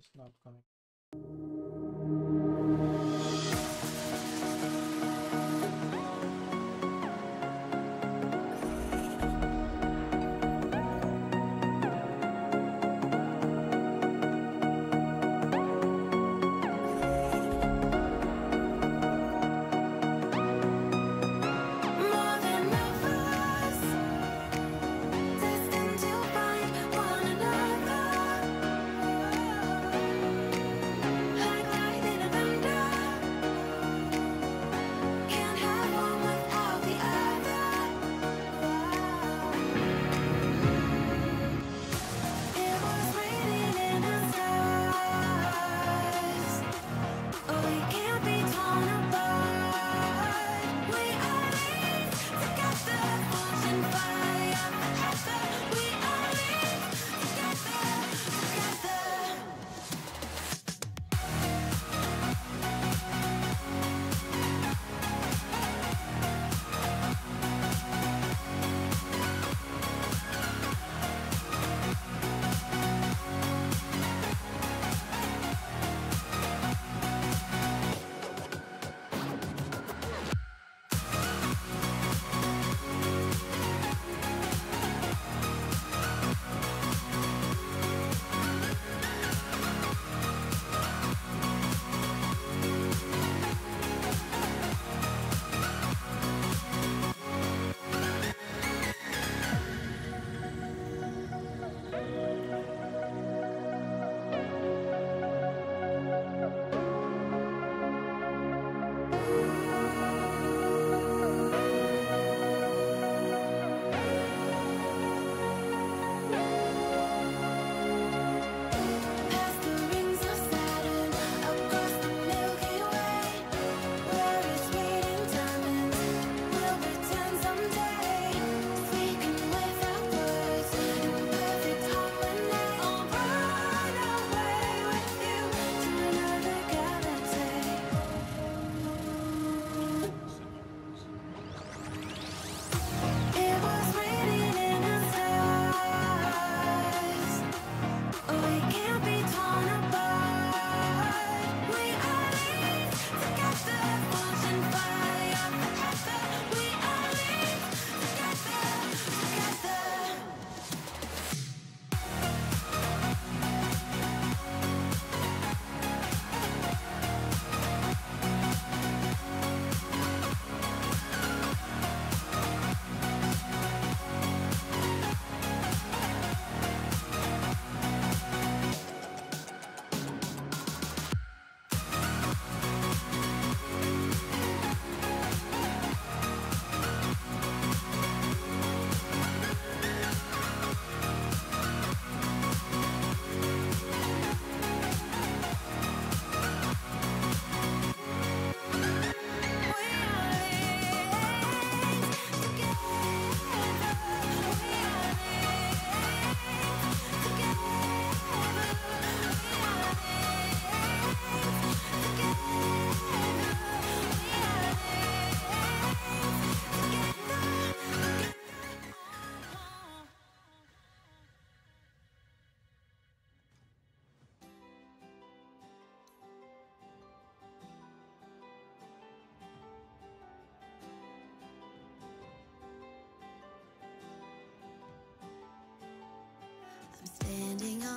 Is this not coming?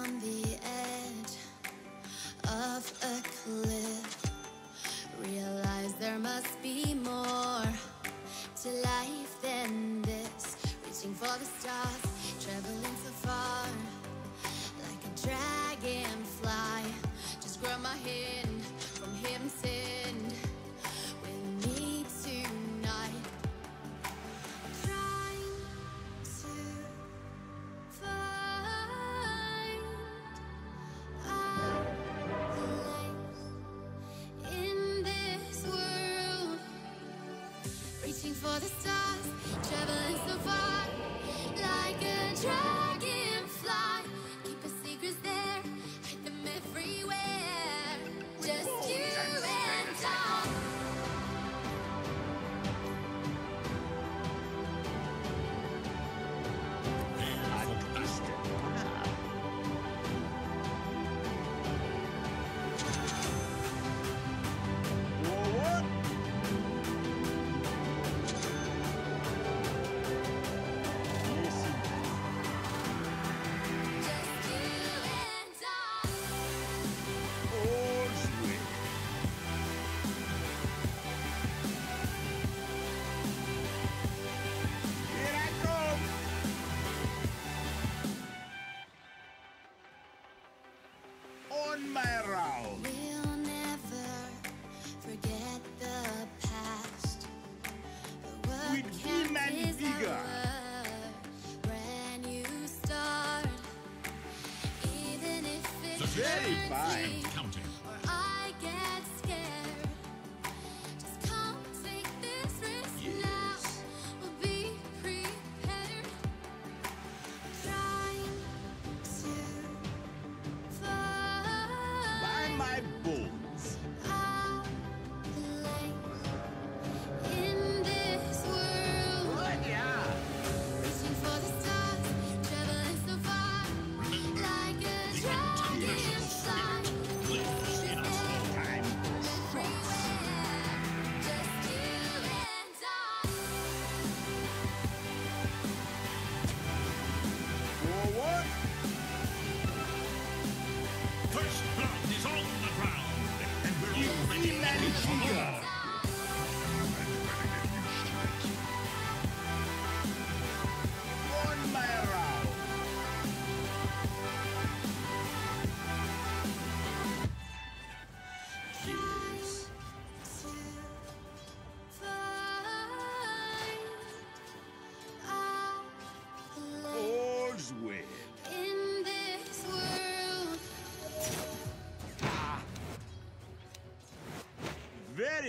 Standing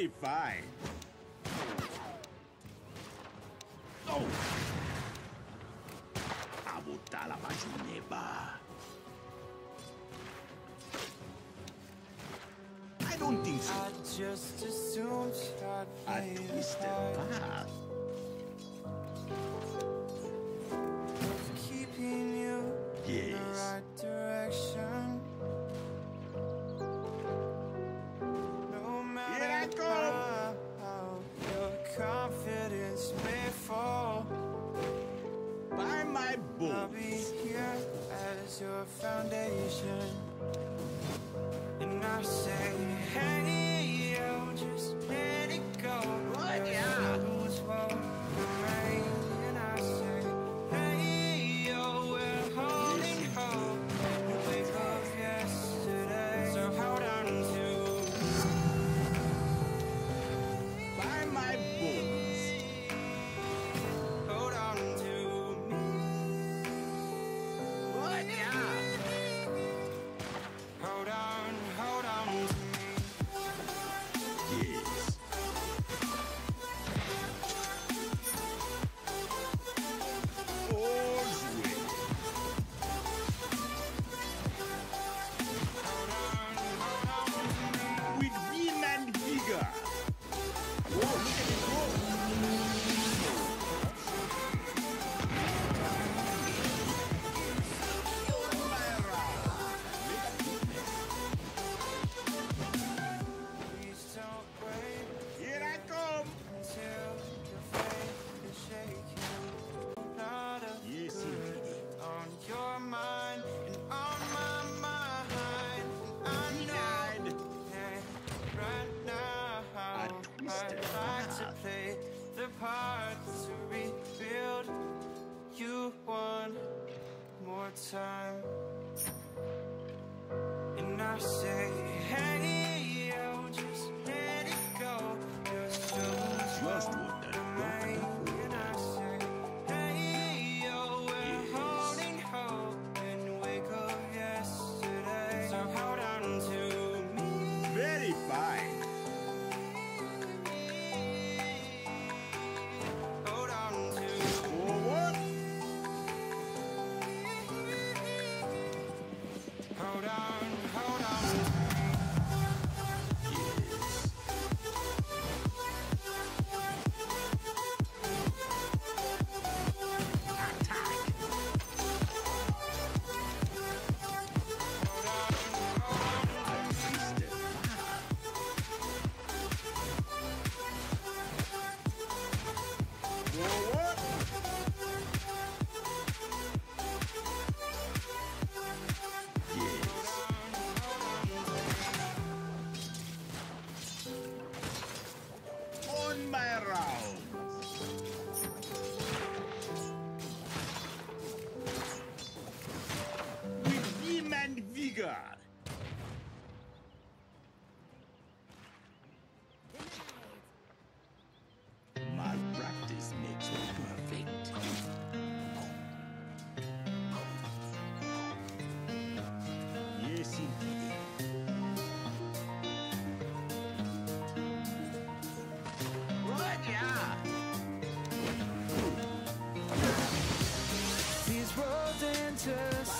45.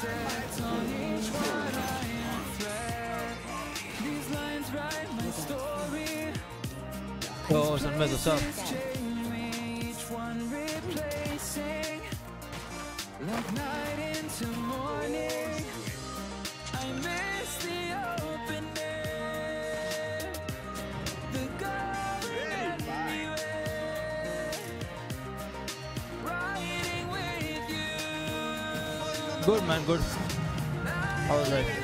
sets on each one I am threat. These lines write my story. Up. good. How was?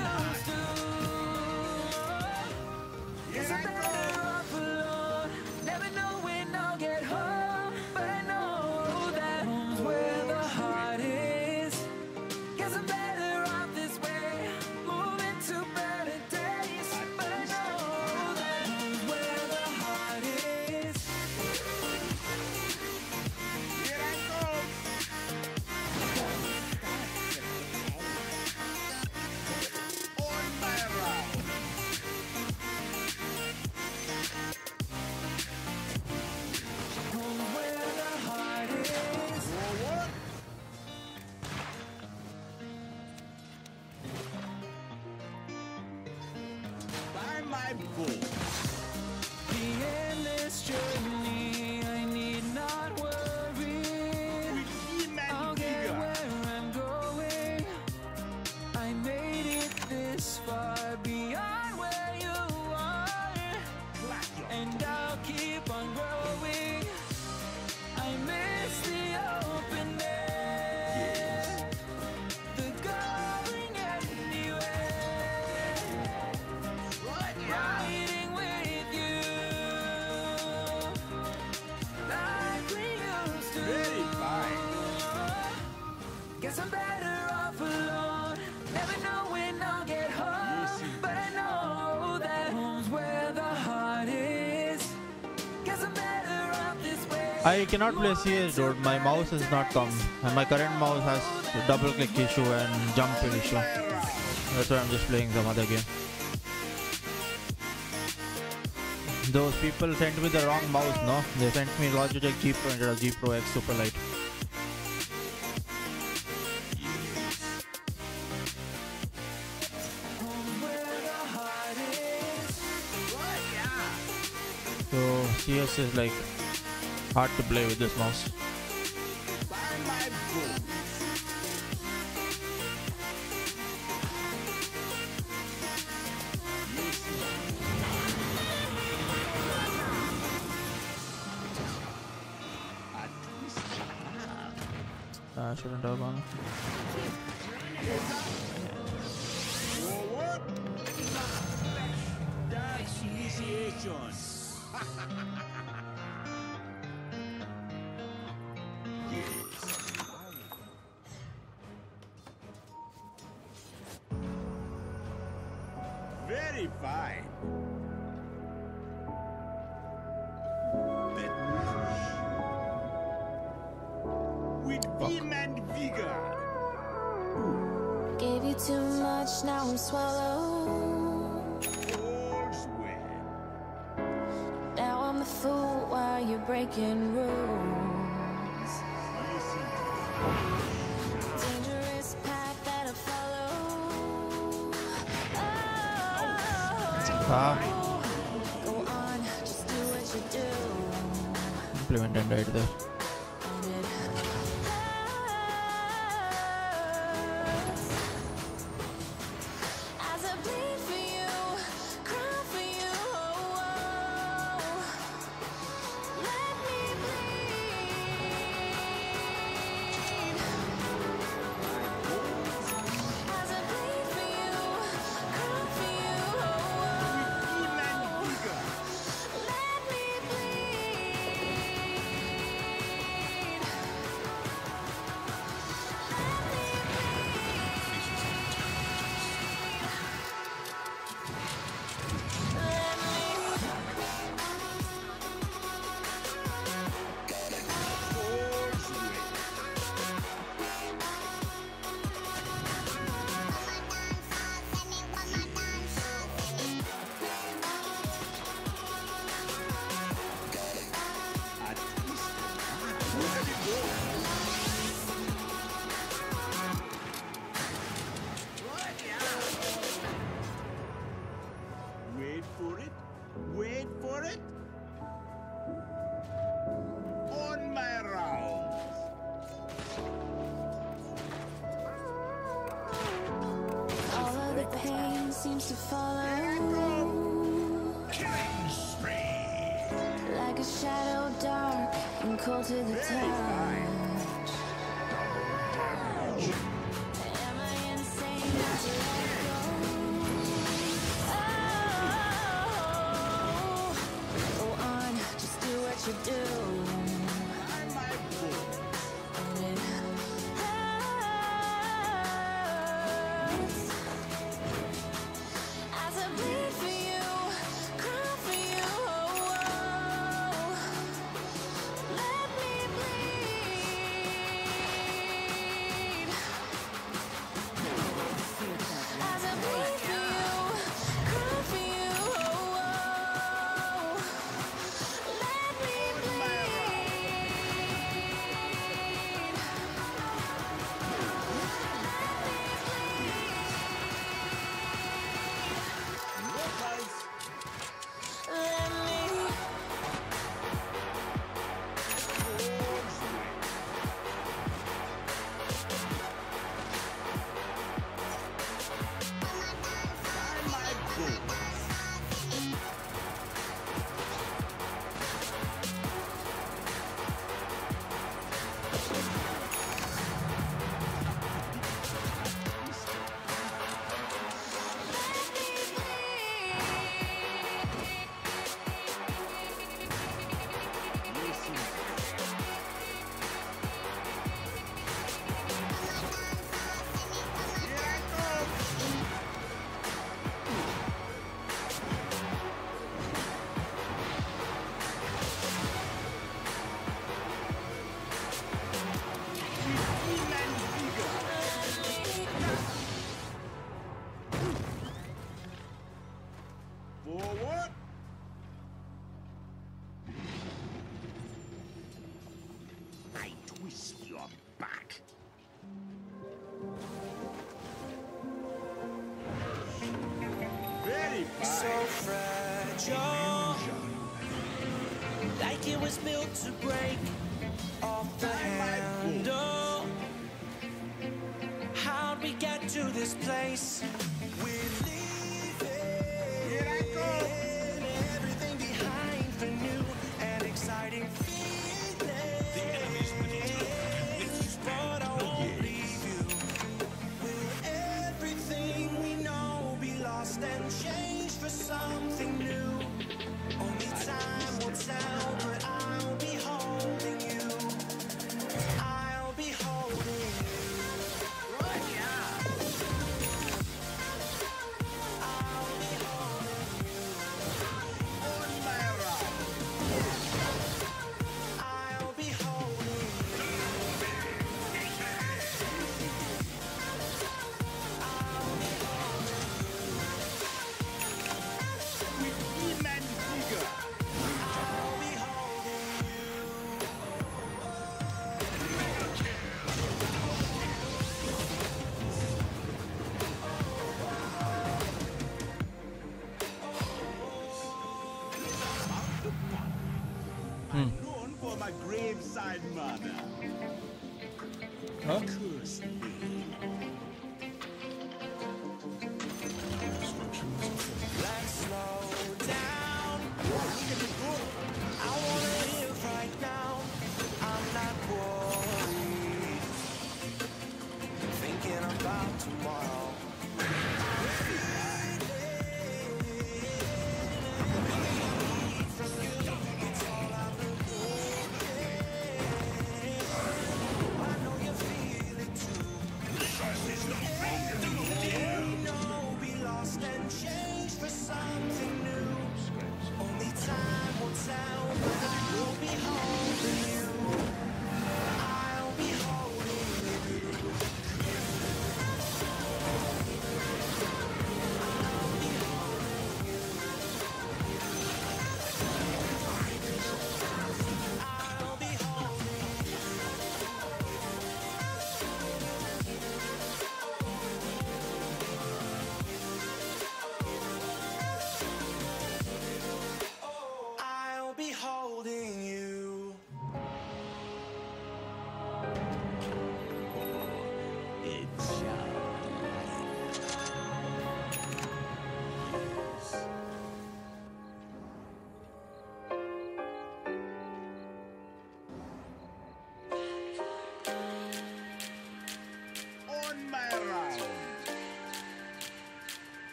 I'm better off alone. Never know when I'll get home, but I know that home's where the heart is. Cause I'm better off this way. I cannot play CS, dude. My mouse is not come. And my current mouse has double click issue and jump issue. That's why I'm just playing some other game. Those people sent me the wrong mouse, no? They sent me Logitech G Pro and G Pro X Superlight. this is like hard to play with this mouse. break off the handle. How'd we get to this place?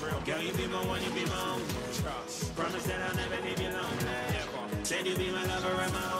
Girl, you be my one, you be my own. Promise that I'll never leave you alone. Said you be my lover and my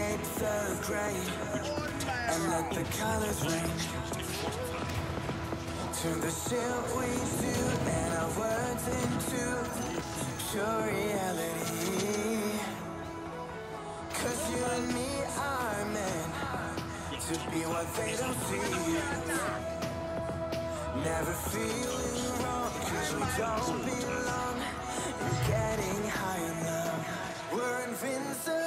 Escape the gray and let the colors rain. Turn the ship we do and our words into pure reality. Cause you and me are meant to be what they don't see. Never feeling wrong cause we don't belong. You're getting high enough. We're invincible.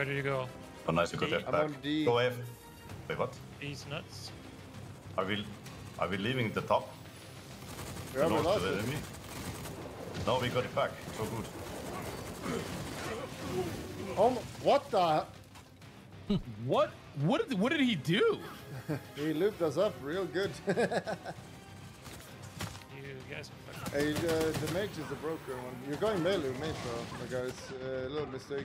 Where did you go? Oh, nice, you got left back. Go F. Wait, what? These nuts. Are we, are we leaving the top? Yeah, we the enemy? No, we got it back. So good. Oh, what the? what? What did, what did he do? he looped us up real good. you guys are hey, uh, the mage is a broken one. You're going melee mage. me, though, guys. Uh, little mistake.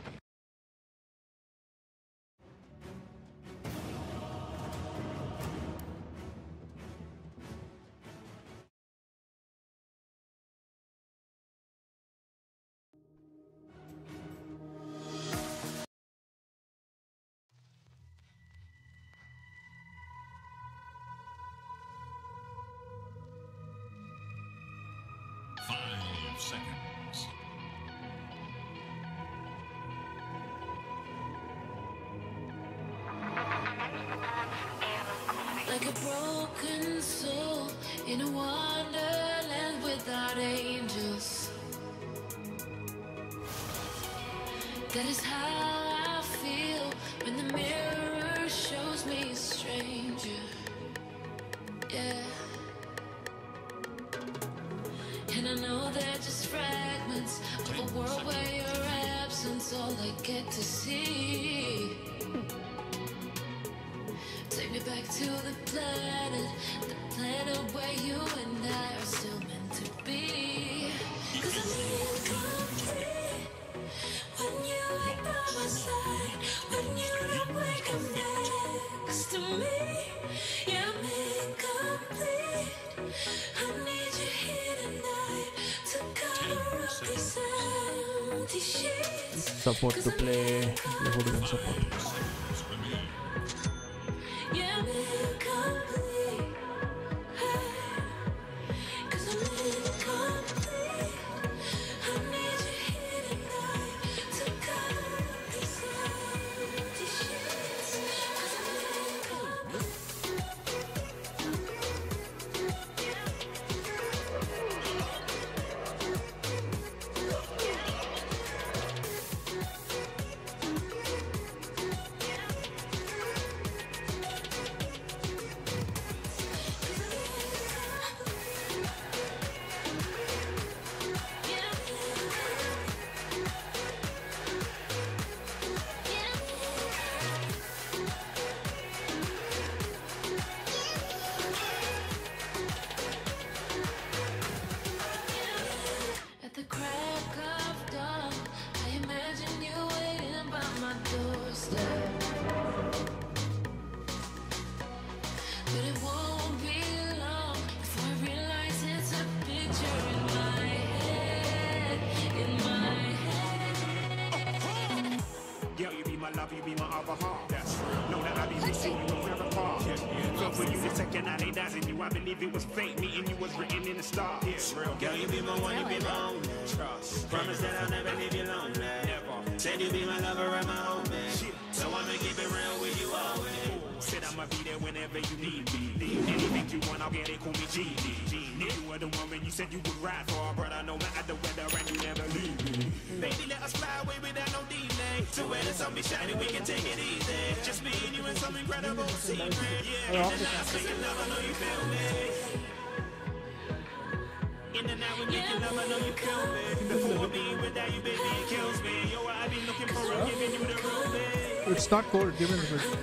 support to play le hoodlum support. score given was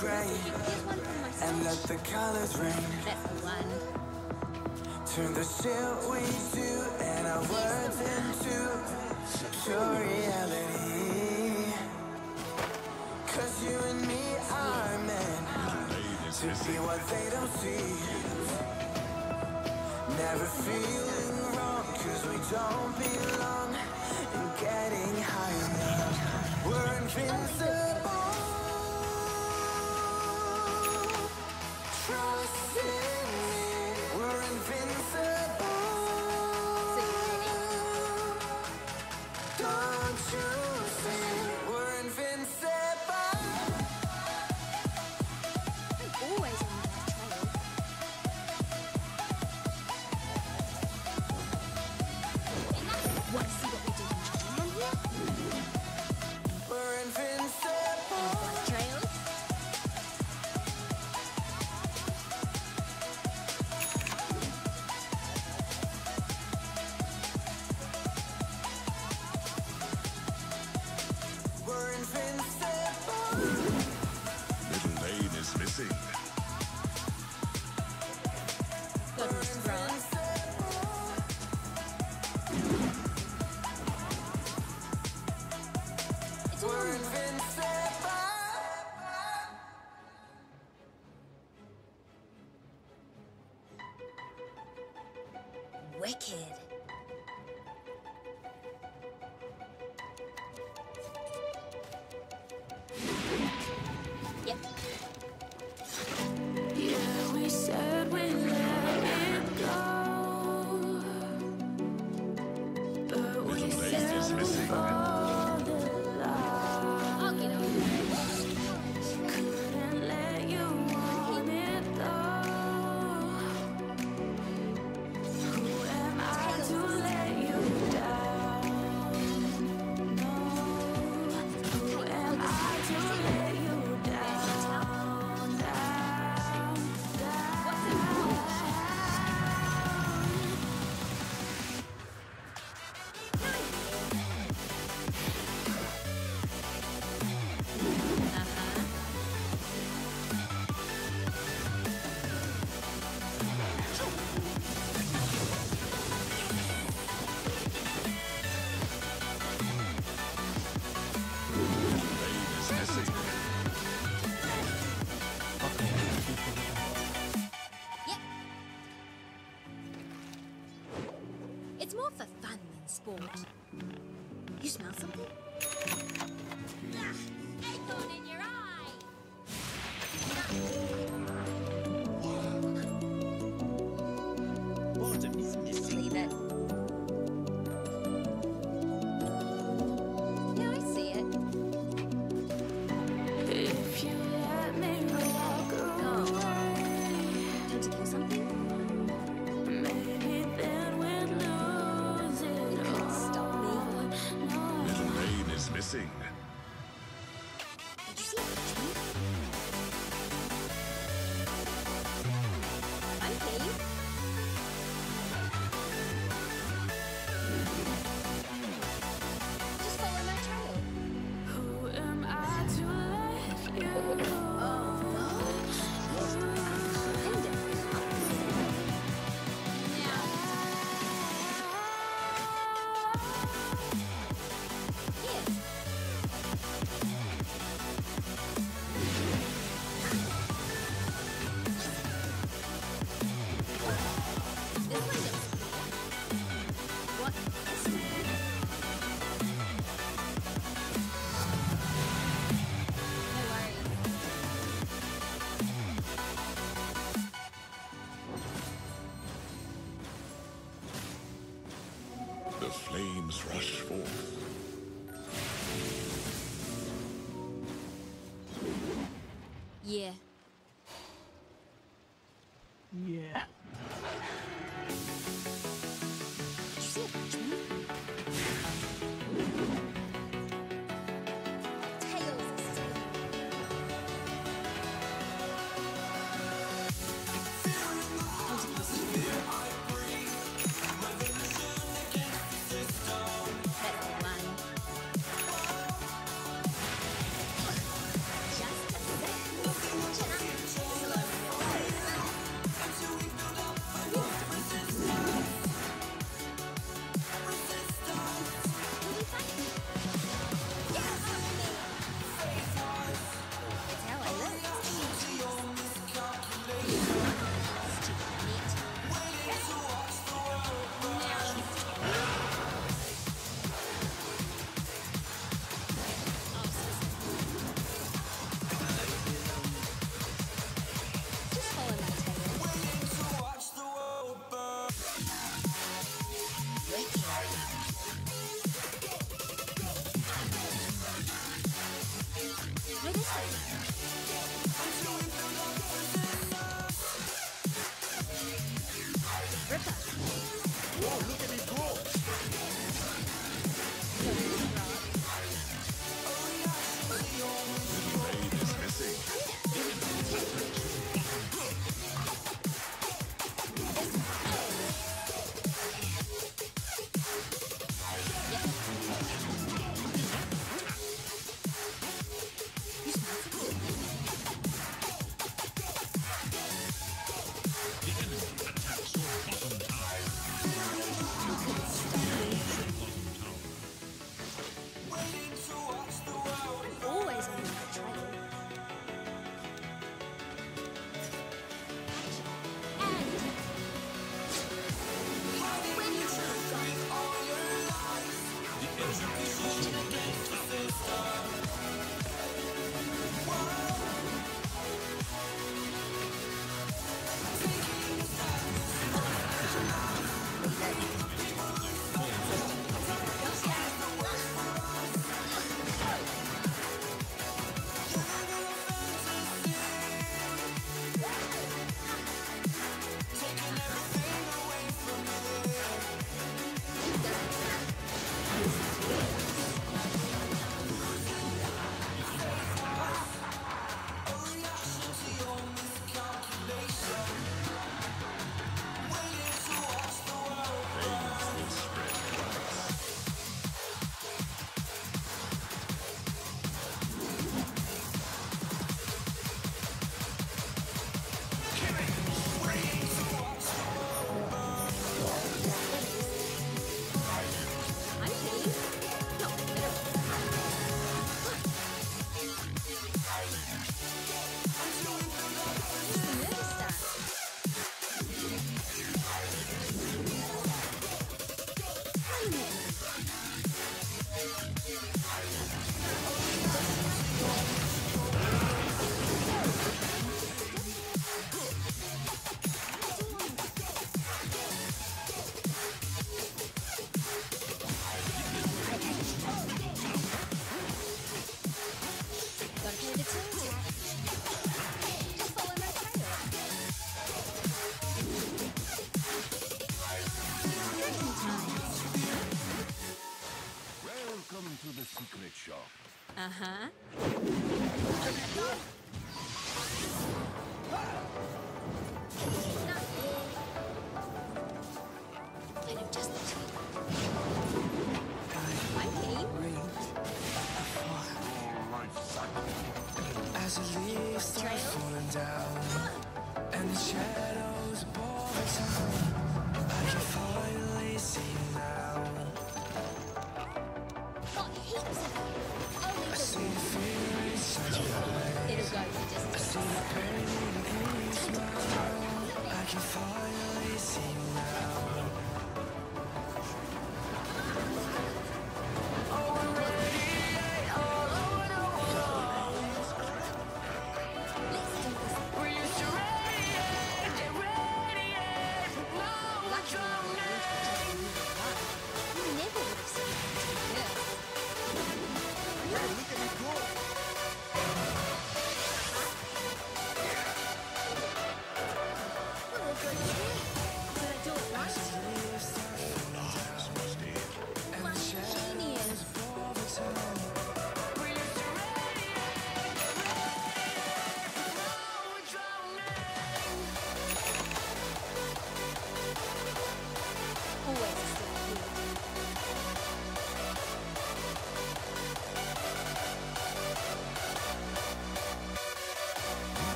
gray and let the colors ring. Turn the shit we do and our words into pure reality. Cause you and me are meant to see what they don't see. Never feeling wrong cause we don't belong and getting high enough. We're invincible. you. sport.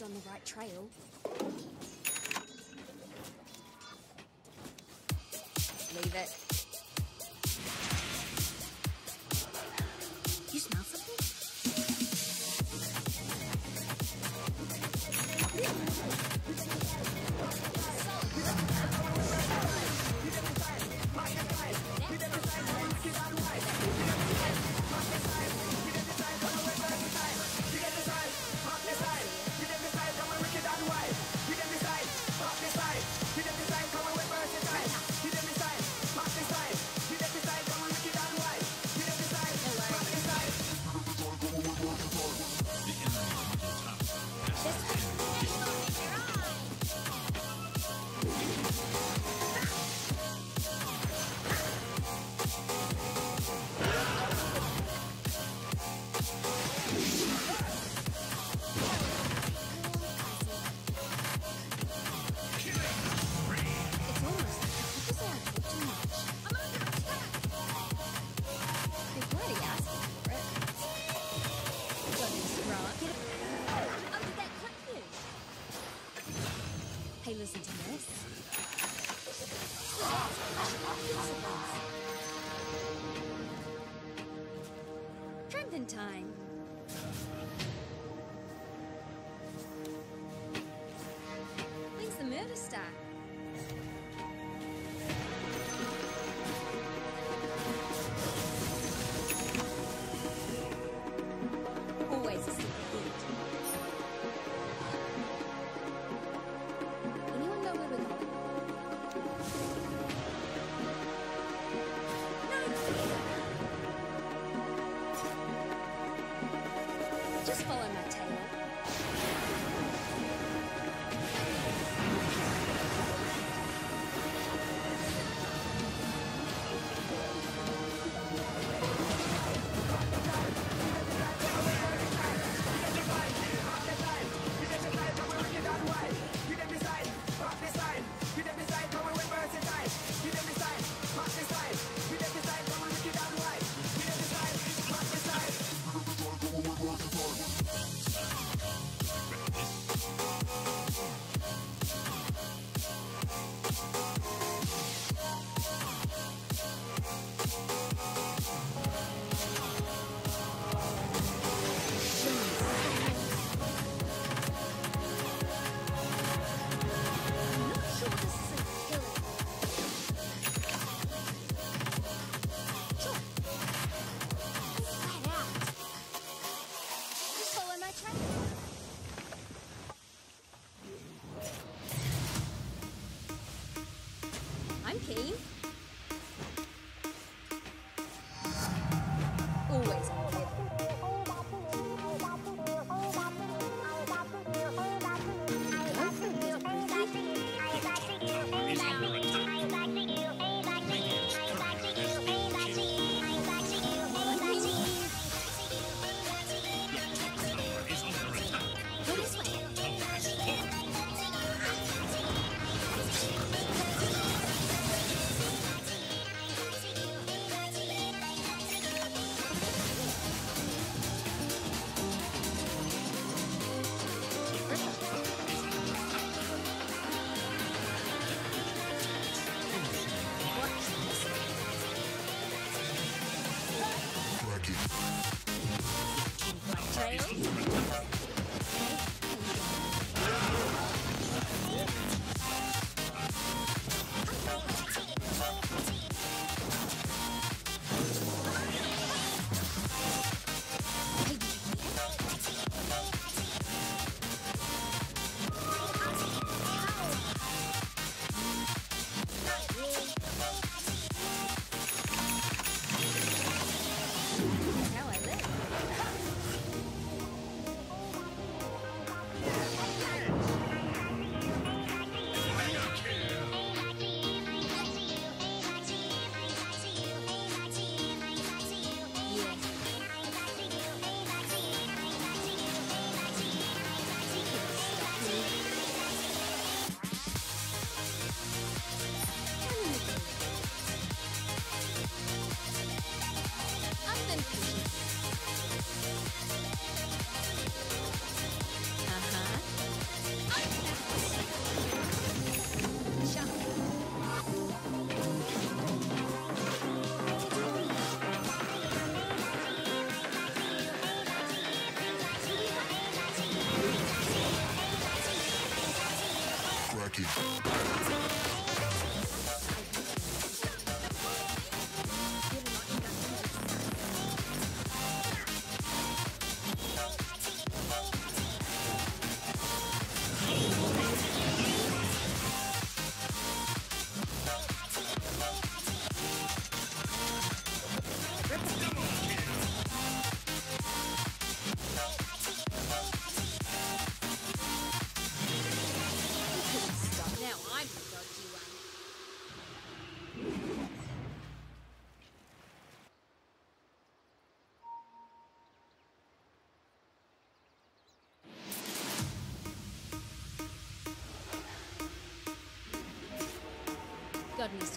Always on the right trail.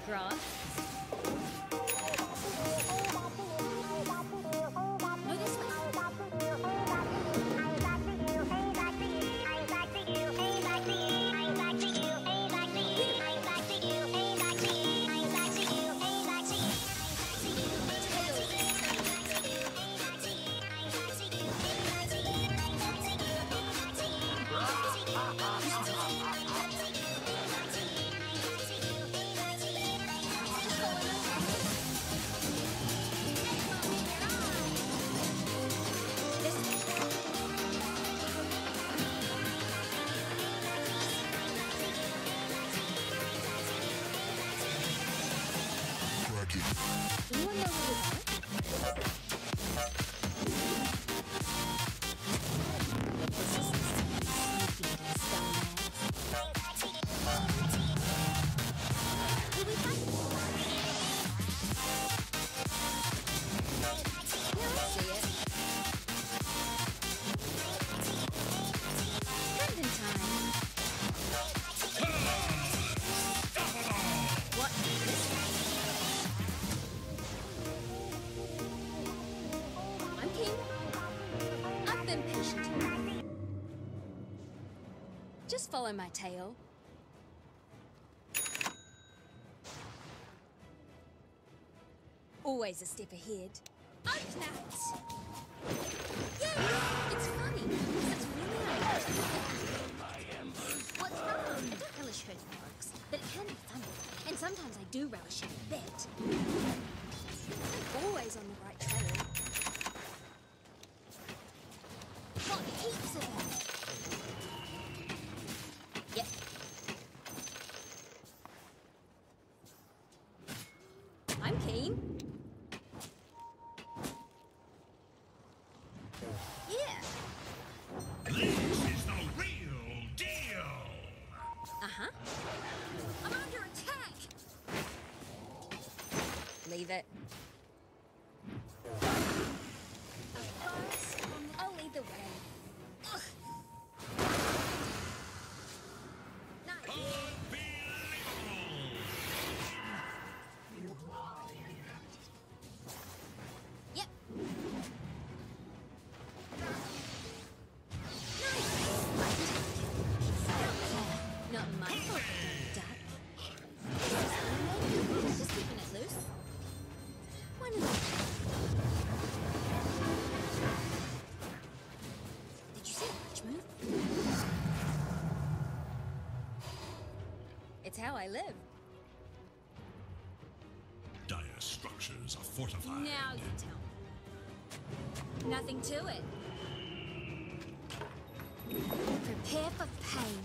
Me Just follow my tail. Always a step ahead. Open that! It's funny. It's really What's wrong? I don't relish but it can be funny. And sometimes I do relish it how I live. Dire structures are fortified. Now you tell me. Nothing to it. Prepare for pain.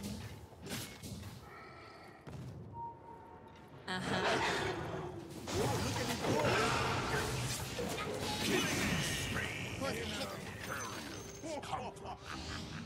Uh huh. No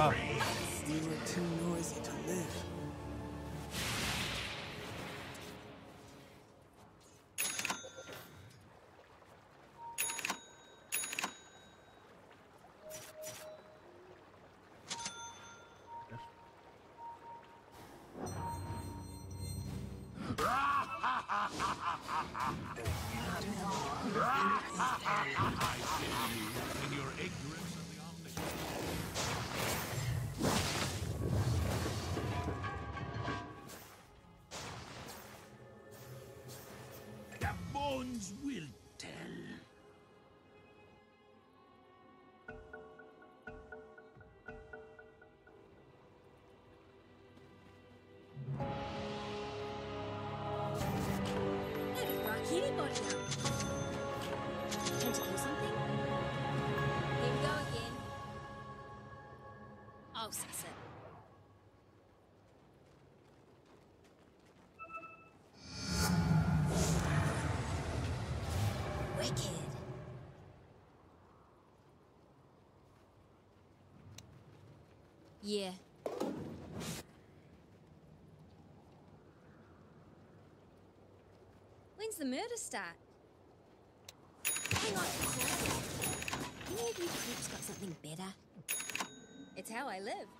Ah. Yeah. When's the murder start? Hang on. Any of you creeps got something better? It's how I live.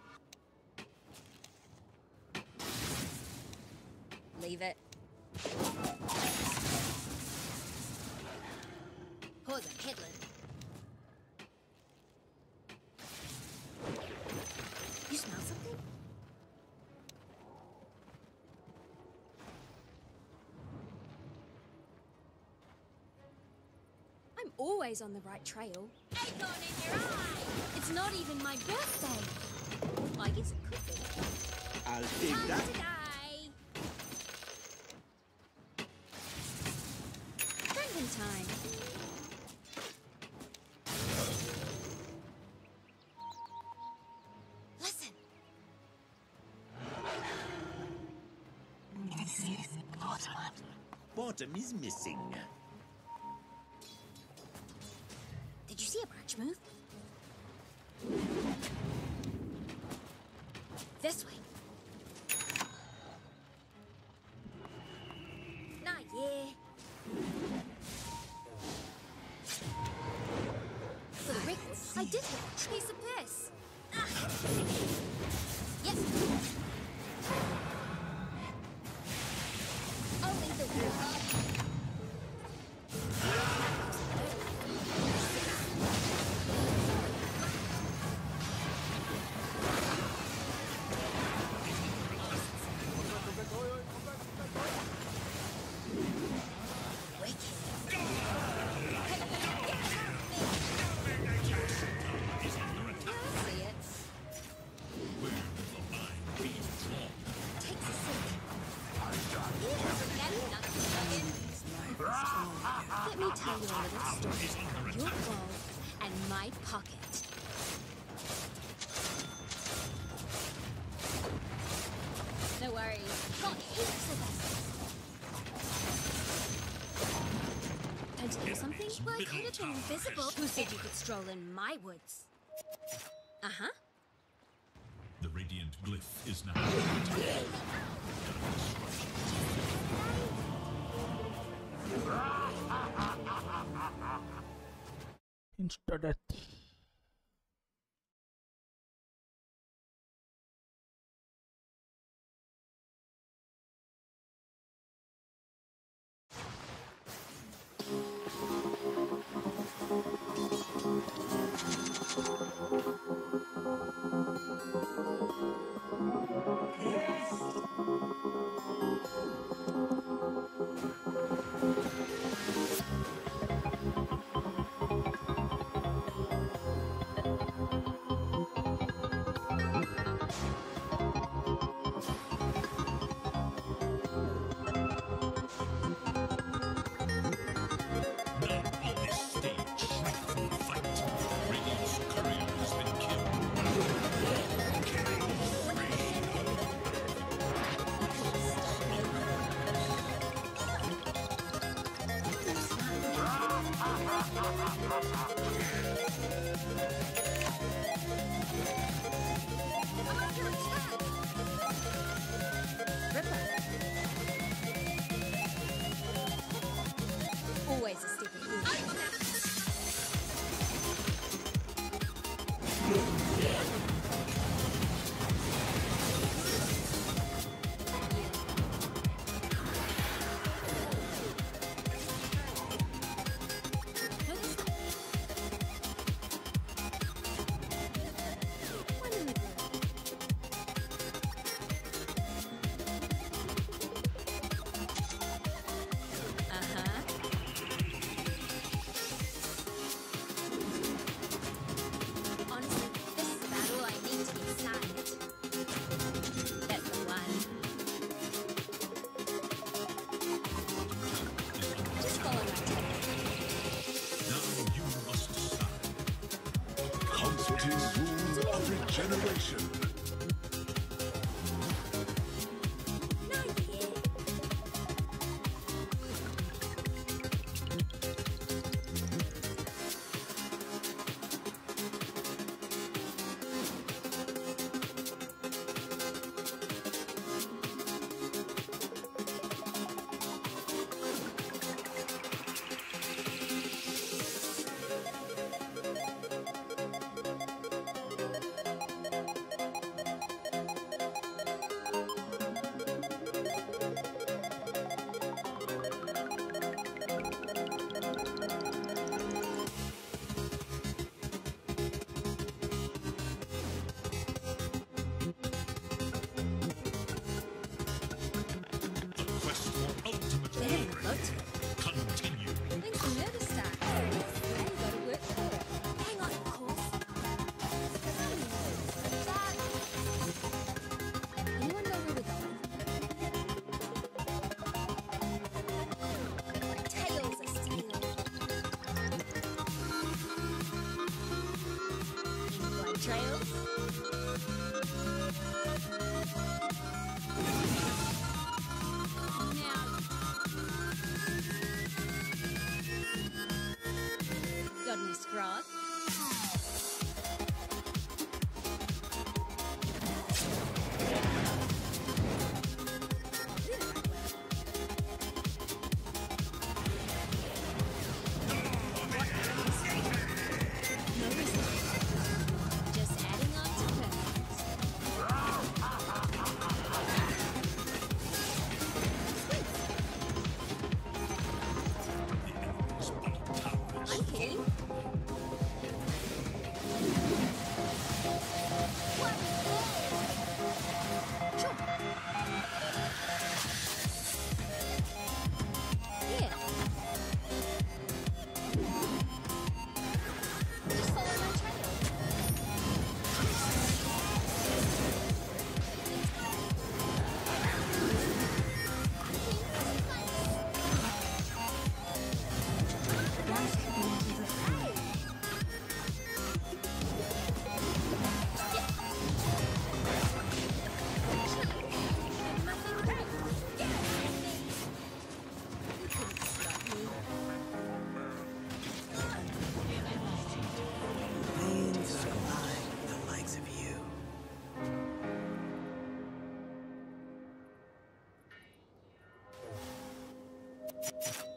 Always on the right trail. Acorn in your eye! It's not even my birthday. I guess it could be. I'll take Time that. to die. Drinking time. Listen. Bottom is missing. I could have been invisible. Who said you could stroll in my woods? Uh-huh. The radiant glyph is now. Insta Comforting rune of regeneration. you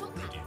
attack. How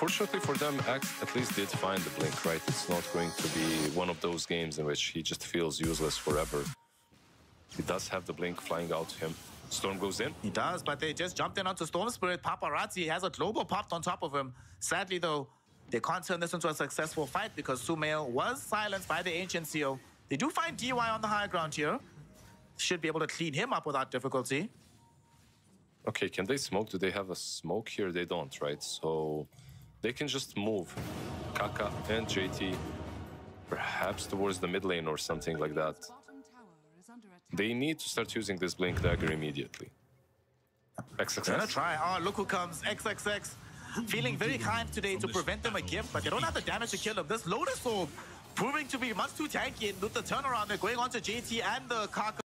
fortunately for them, X at least did find the blink, right? It's not going to be one of those games in which he just feels useless forever. He does have the blink flying out to him. Storm goes in. He does, but they just jumped in onto Storm Spirit. Paparazi has a global popped on top of him. Sadly, though, they can't turn this into a successful fight because Sumail was silenced by the Ancient Seal. They do find DY on the high ground here. Should be able to clean him up without difficulty. Okay, can they smoke? Do they have a smoke here? They don't, right? So they can just move Kaka and JT perhaps towards the mid lane or something like that. They need to start using this Blink Dagger immediately. Gonna try. Oh, look who comes. XXX. Feeling very kind today to prevent them a gift, but they don't have the damage to kill him. This Lotus Orb proving to be much too tanky and with the turnaround. They're going on to JT and the Kaka.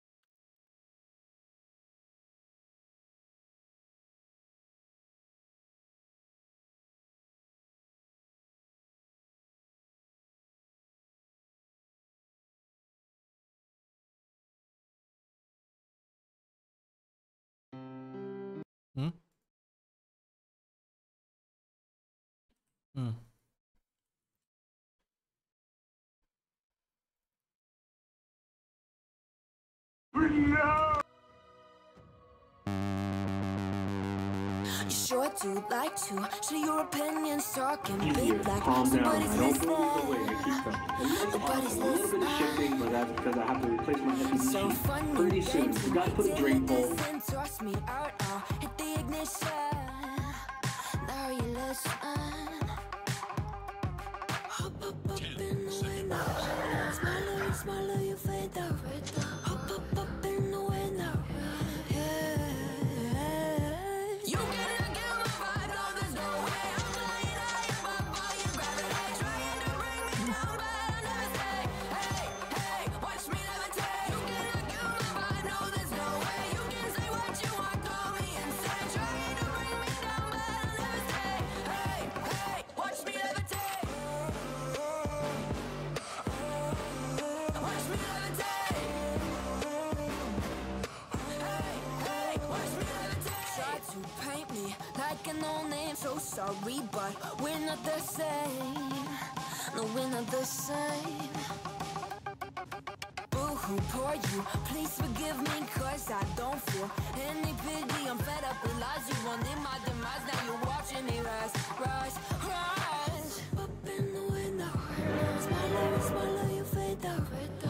You sure do like to share your opinions, talking Easier. big like Calm down. somebody's I don't listening. move away. I keep going. Nobody's A little bit of shifting, but that's because I have to replace my So FPG funny, pretty soon. You gotta put a drain bolt. Listen, toss me out, I'll hit the ignition. Now you listen. Hop up up in the window. Smaller and sorry, but we're not the same. No, we're not the same. Boo-hoo, poor you. Please forgive me, cause I don't feel any pity. I'm fed up with lies. You wanted my demise. Now you're watching me rise, rise, rise. Up in the window. And smaller, you fade out.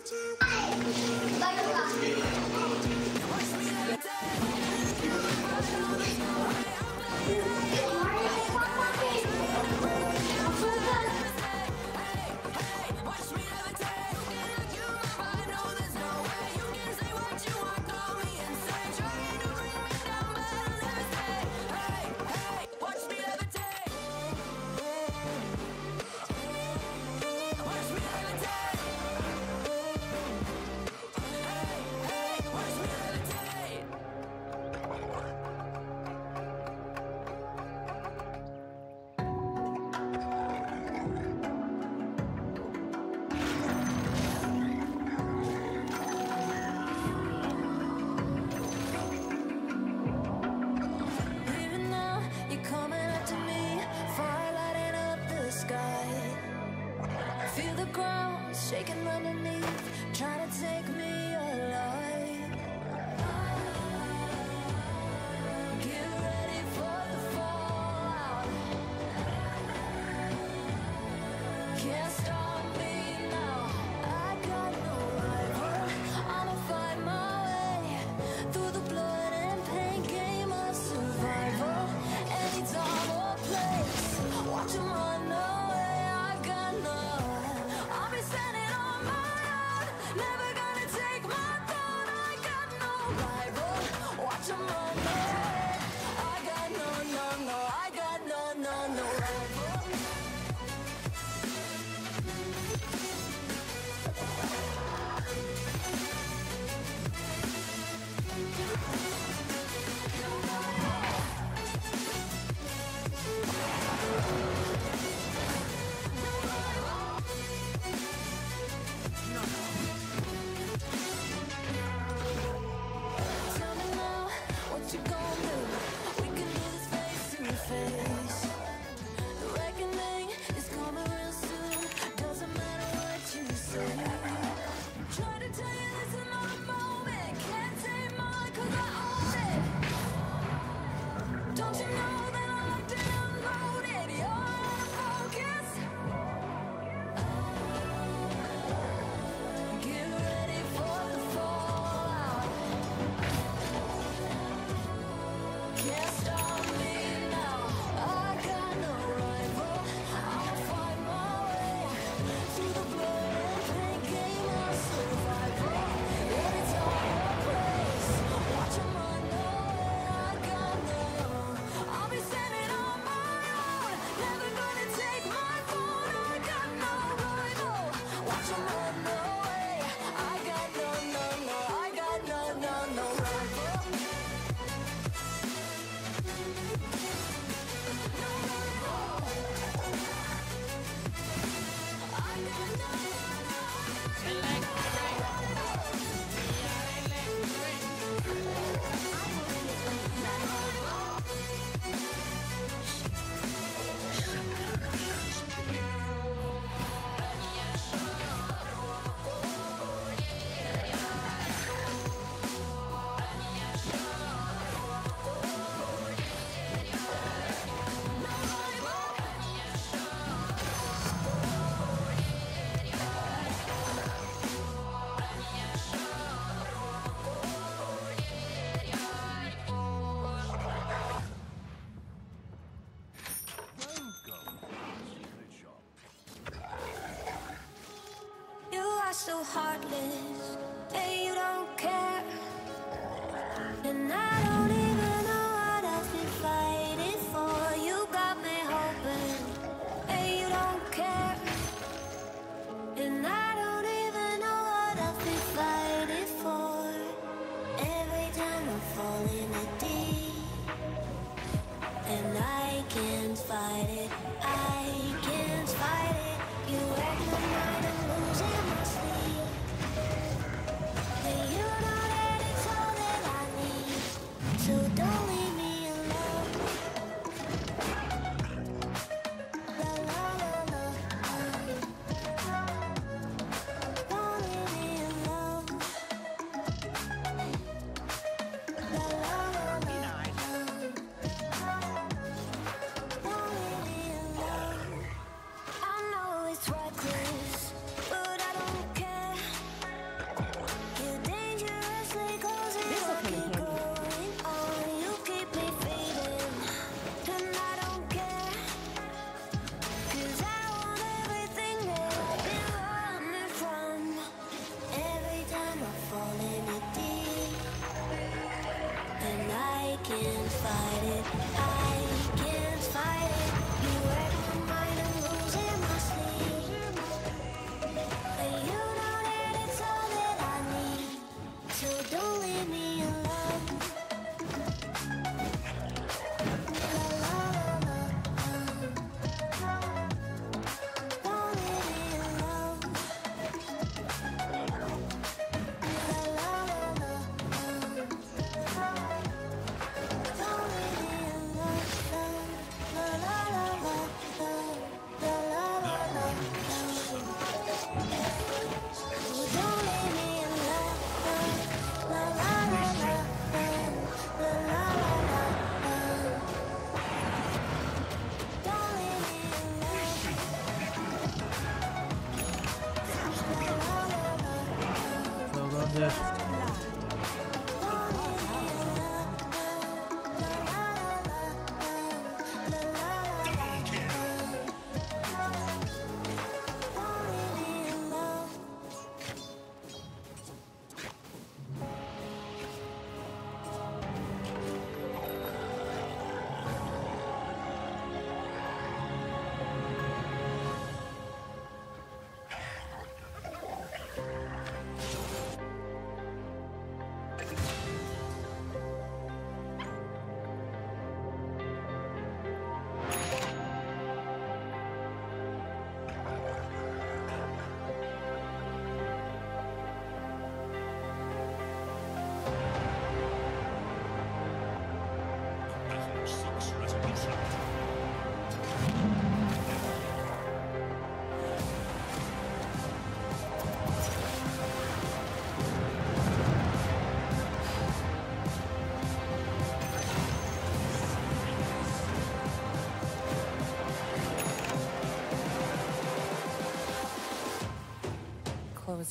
Watch me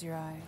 Your eyes.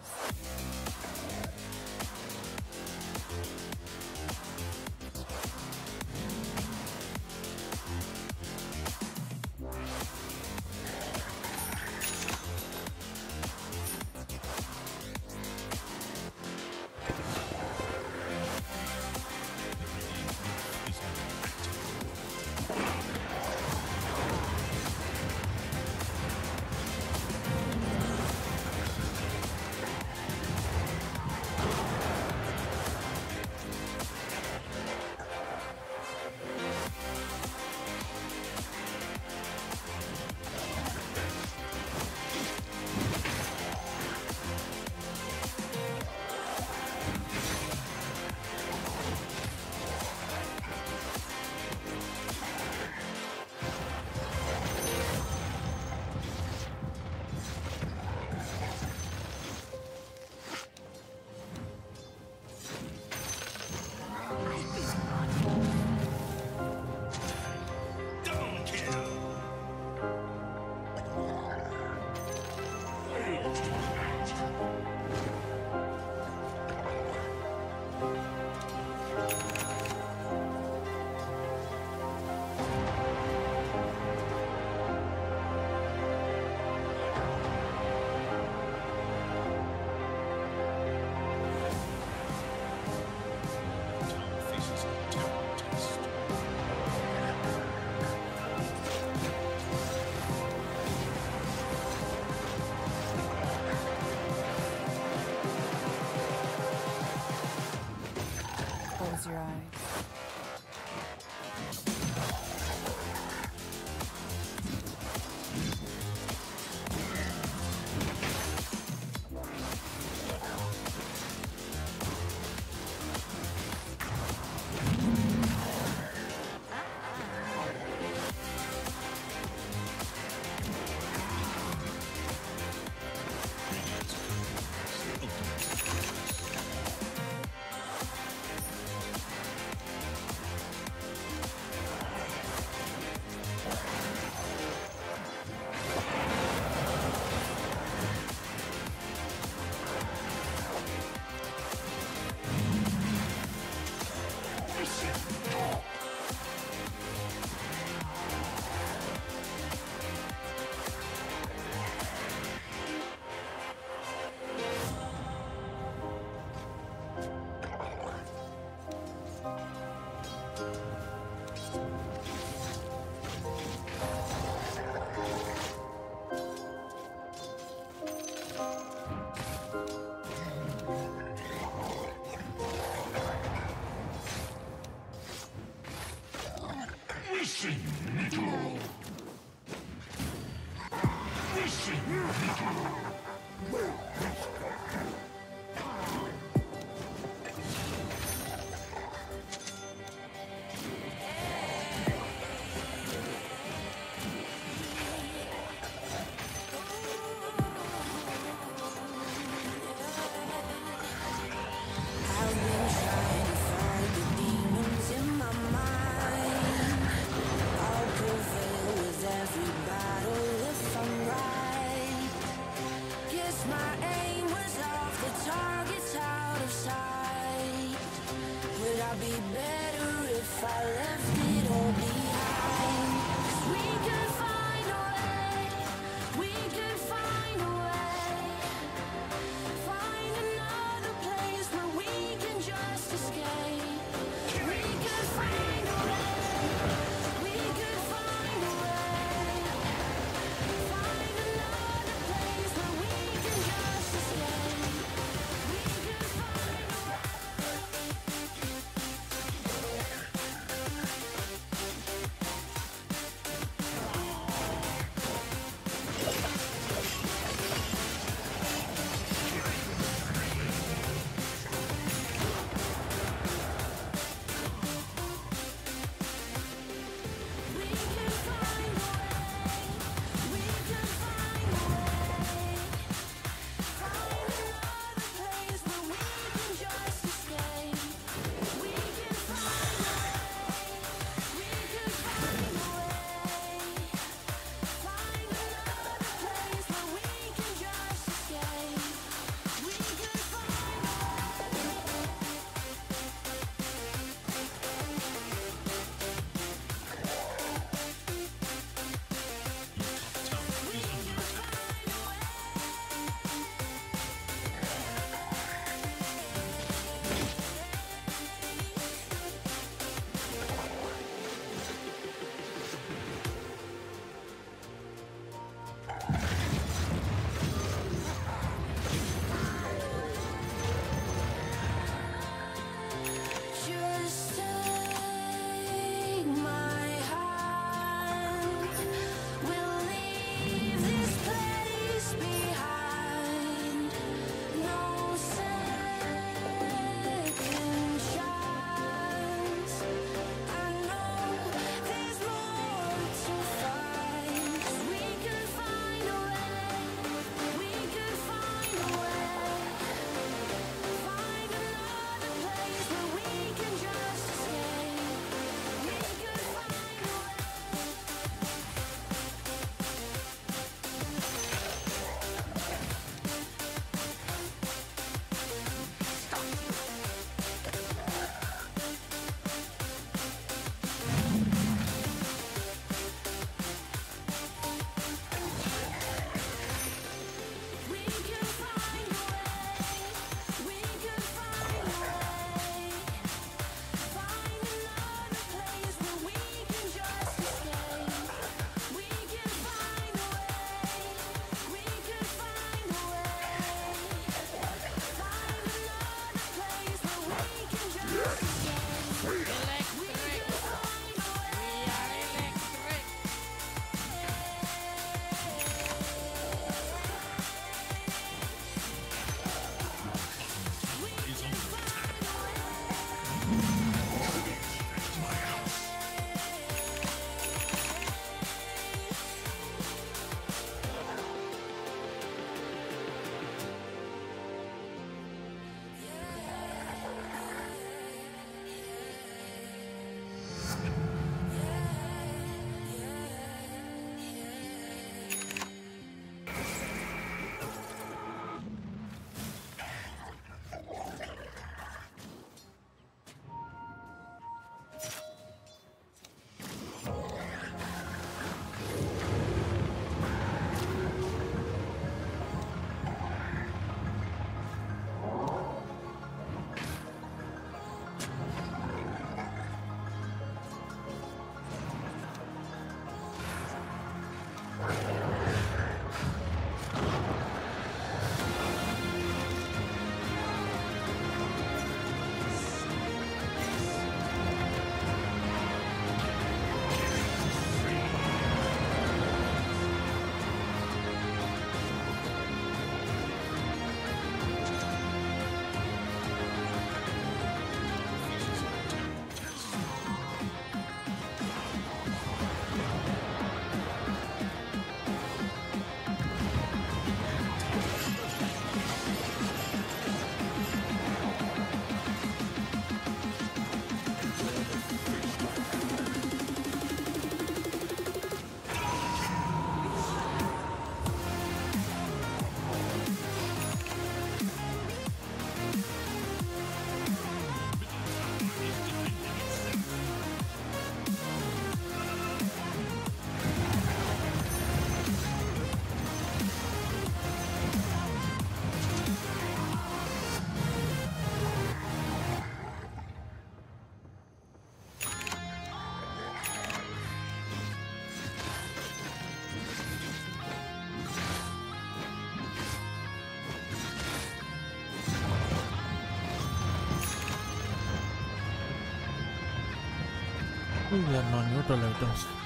We are non-neutral items.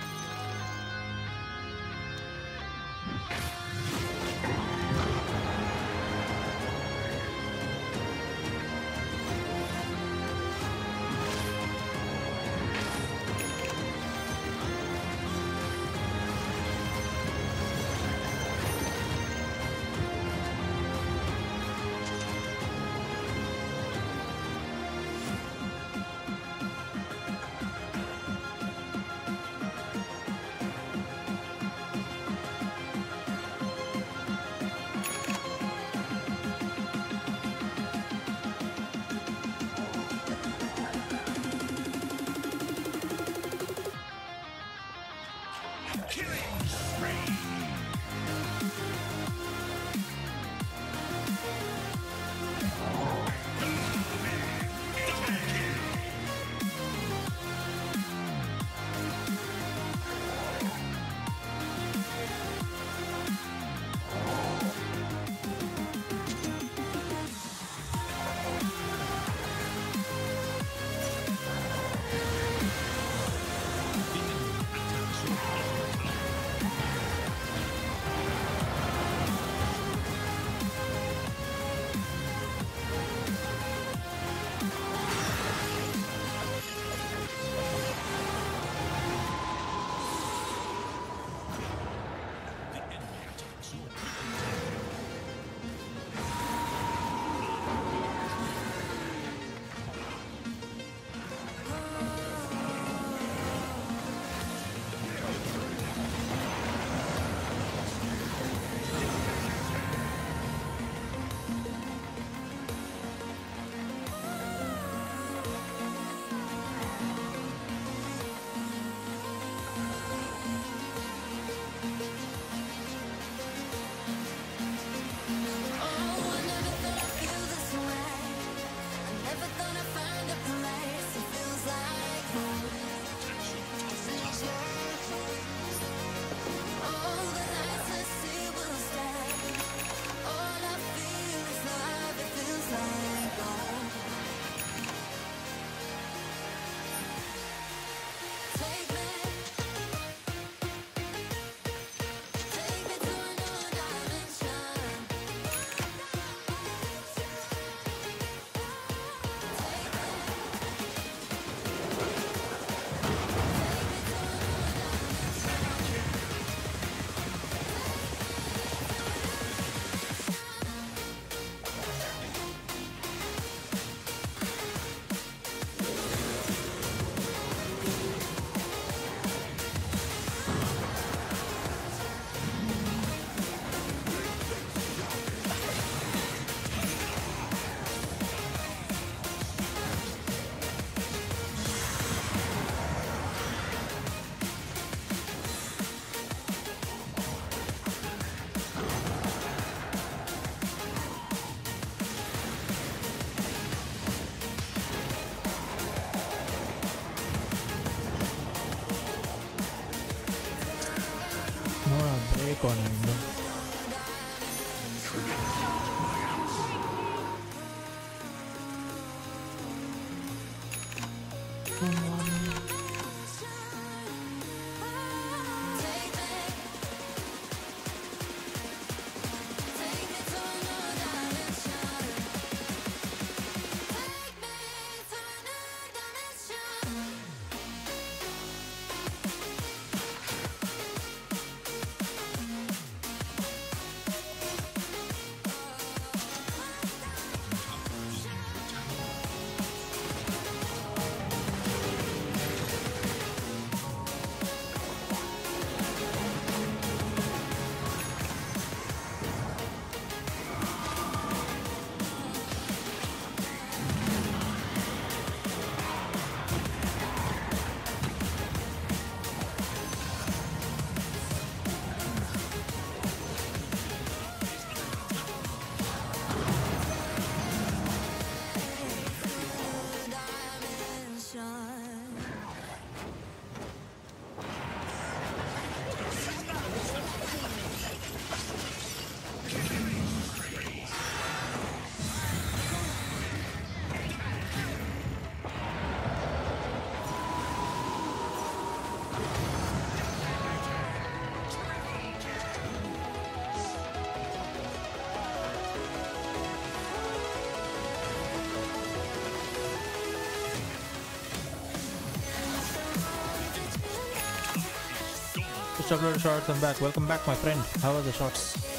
It's Chocolate Shorts. I'm back. Welcome back, my friend. How are the shorts?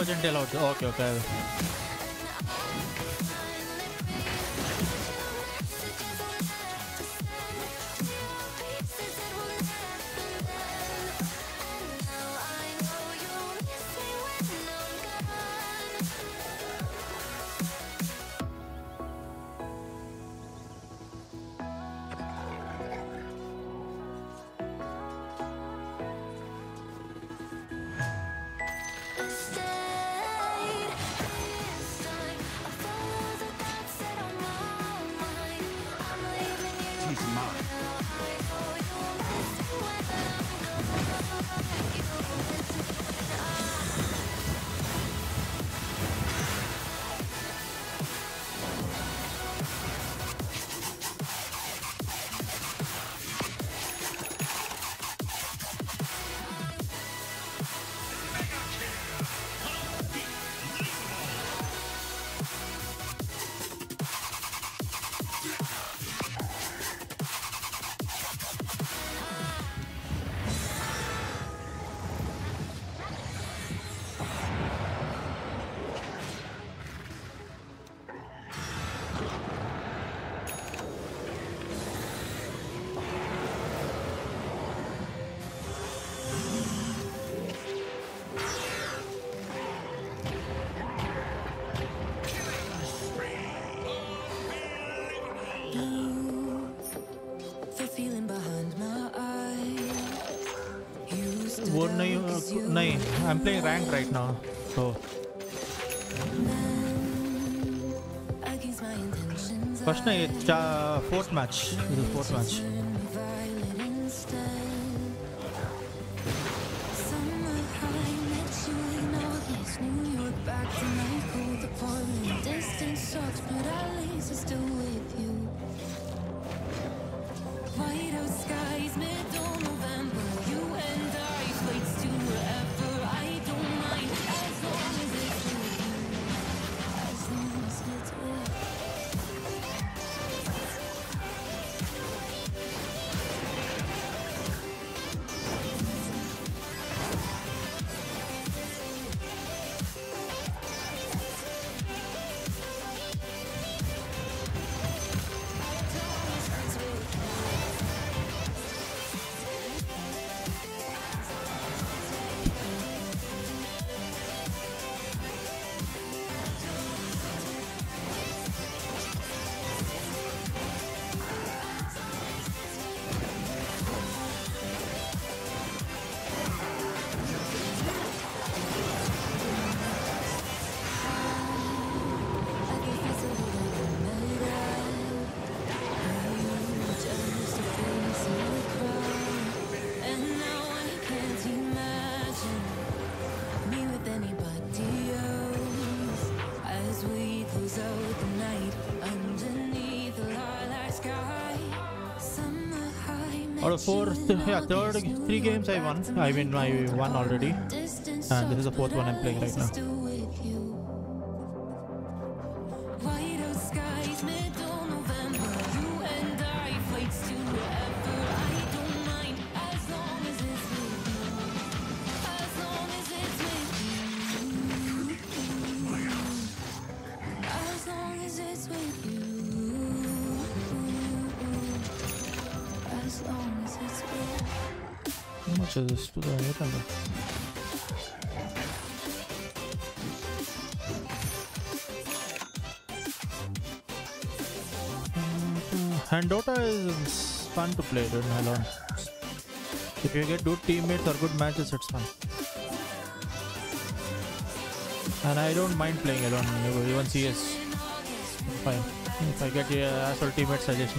wasn't allowed. Okay, okay. No, I'm playing rank right now. So. First night, a fourth match. This is fourth match. Out of four, yeah, third, three games I won. I mean, I won already, and this is the fourth one I'm playing right now. Much is this to? And Dota is fun to play during alone. If you get good teammates or good matches, it's fun. And I don't mind playing alone, even CS. Fine. If I get uh, asshole teammates, I just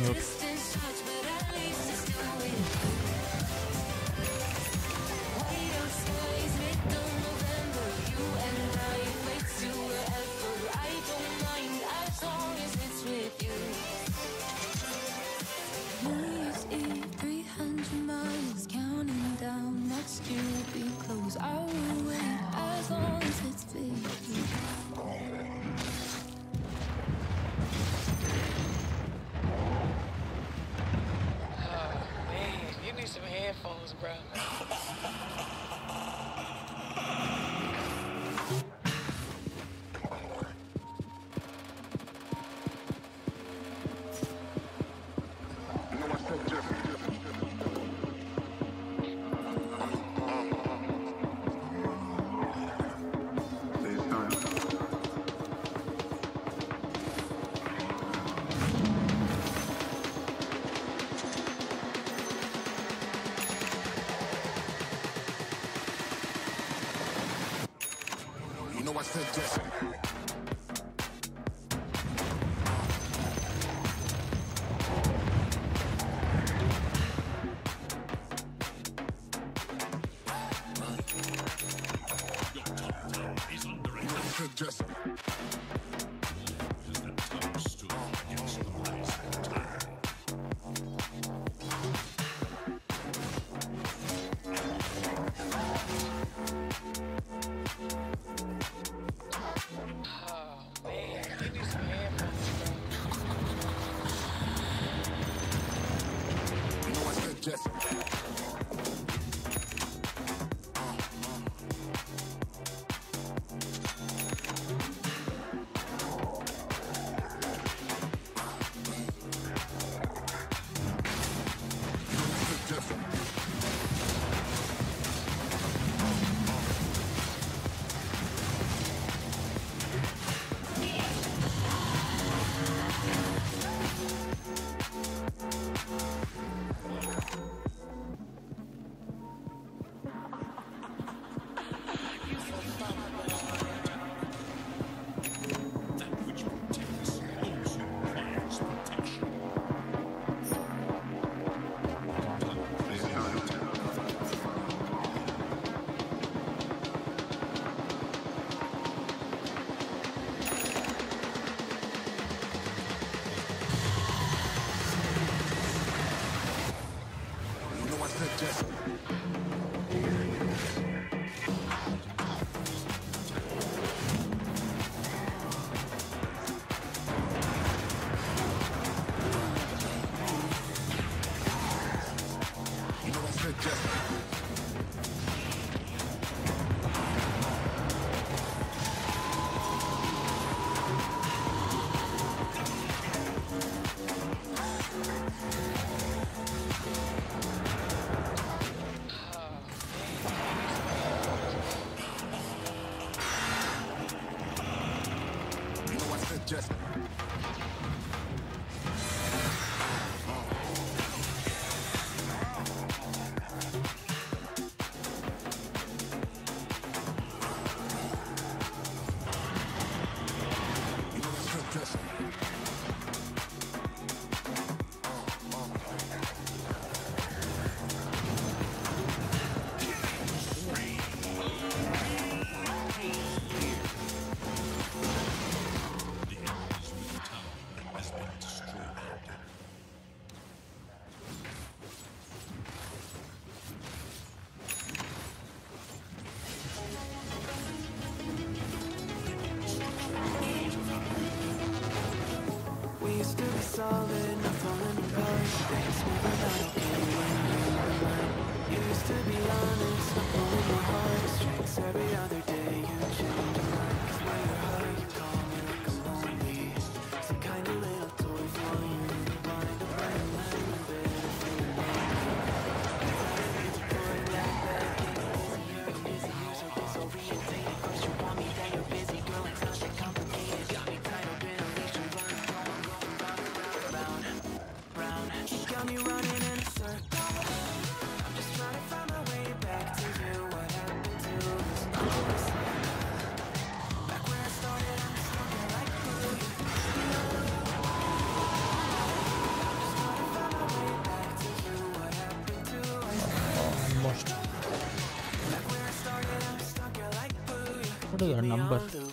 what is our number.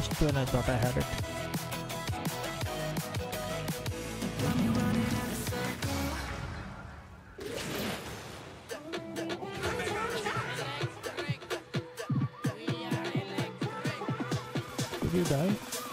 finished I thought I had it. Did you die?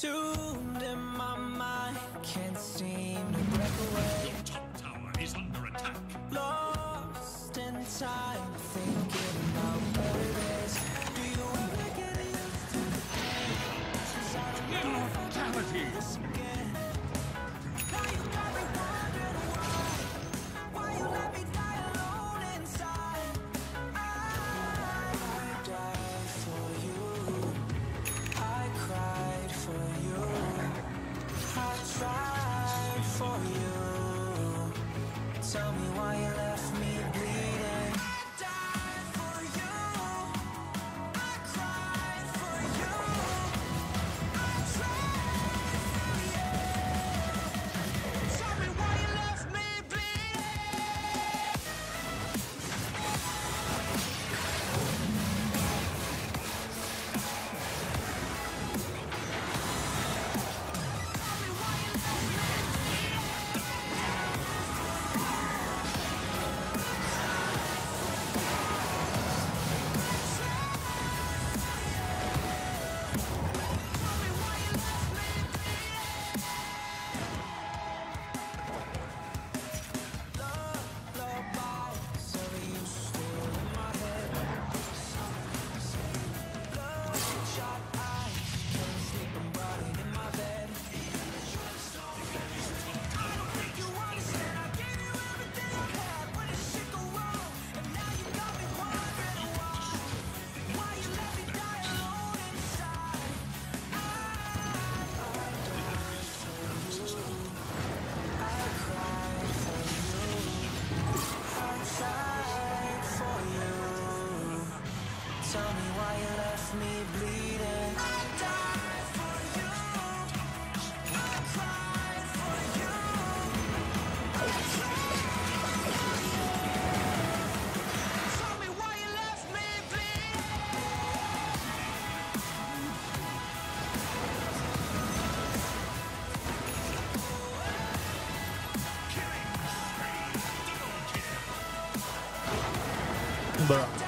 Consumed Rumble.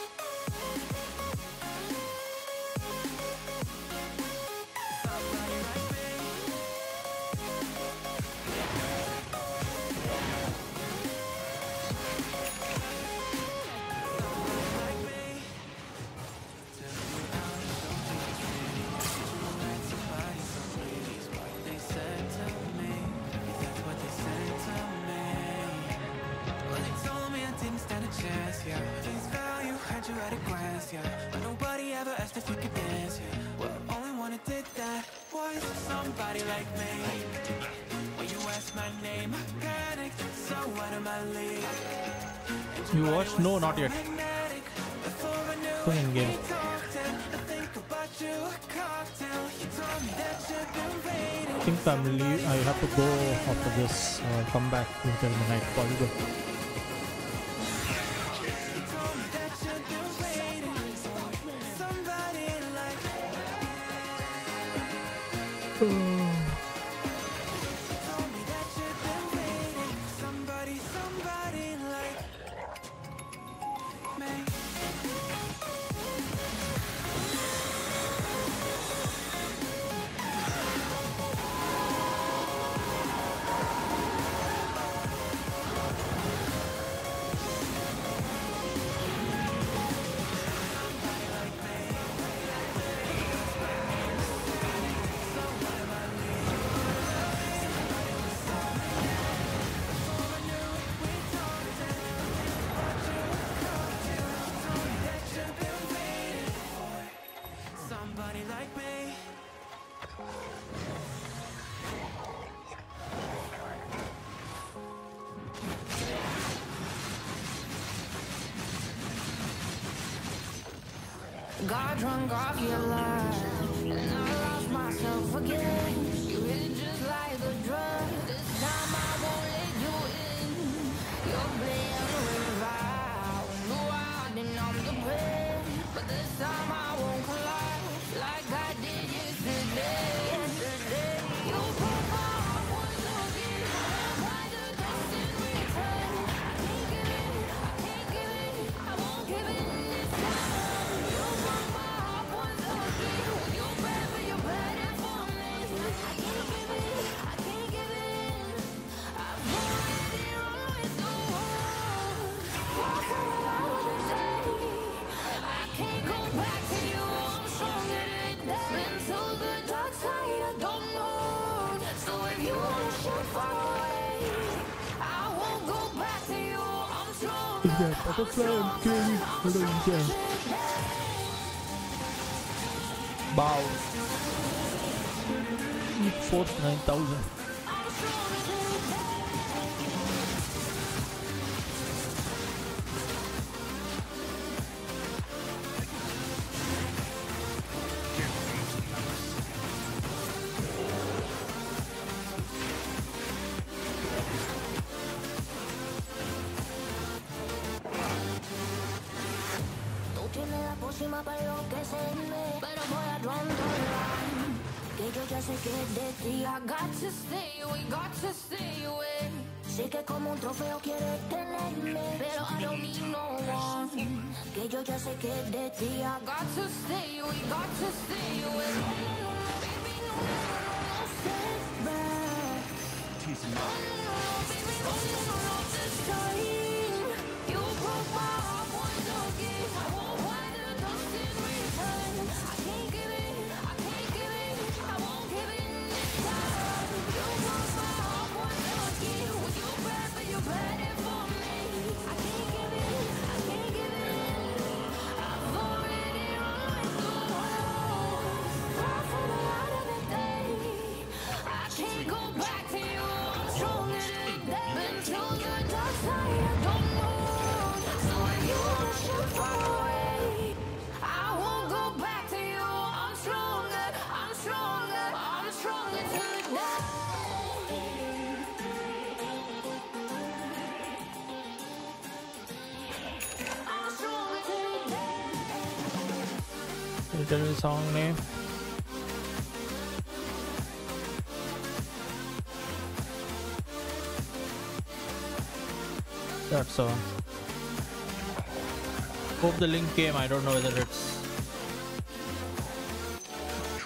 a chance, yeah. Face value, had you at a glance, yeah. But nobody ever asked if you could dance, yeah. Well, only one who did that was somebody like me. When you asked my name, I panicked, so out of my league. You watched? No, not yet. magnetic. Before I knew Still in it, game. we talked and I think about you, a cocktail. You told me that you've been waiting. I think I'm leave. I have to go after this. Uh, come back until the night. Somebody, the flame, kitty, flincher. Bow. 49,000. encima para enloquecerme Pero voy a Que yo ya sé que de ti I got to stay away, got to stay away que como un trofeo quieres tenerme Pero I don't need no one Que yo ya sé que de ti I got to stay away, got to stay away no, no, no, baby, no, no, no, no, back No, no, no, baby, no, no, no, no, but if little song name that song. Hope the link came. I don't know whether it's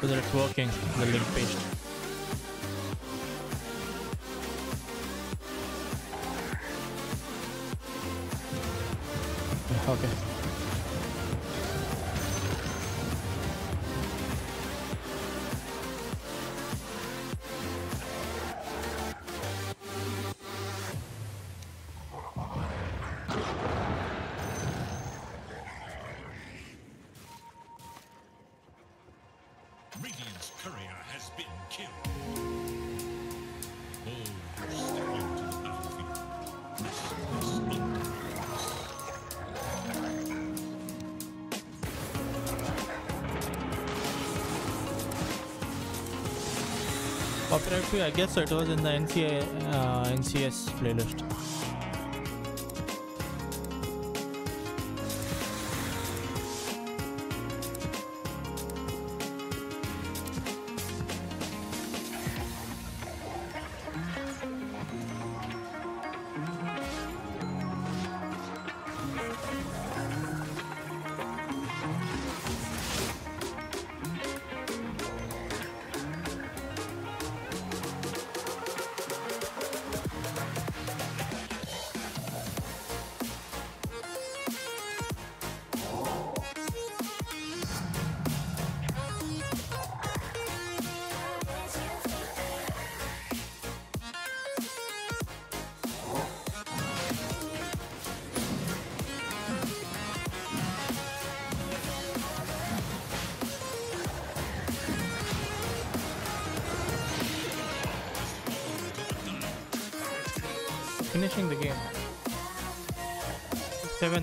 whether it's working the link page. I guess it was in the NCA, uh, NCS playlist.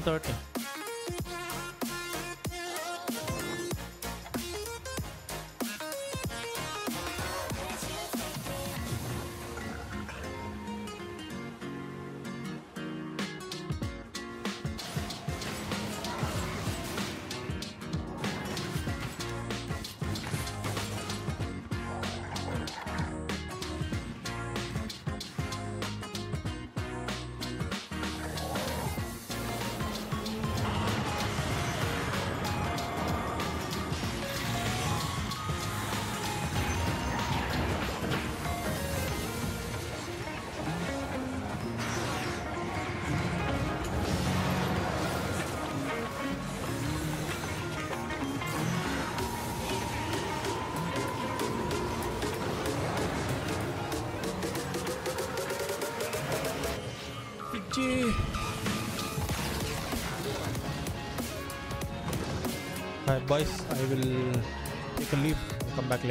10.30.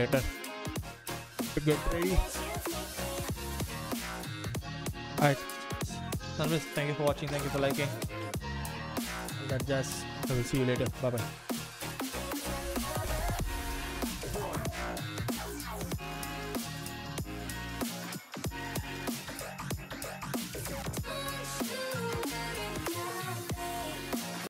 later to get ready. Alright, Service, thank you for watching. Thank you for liking. All that jazz. I will see you later. Bye bye.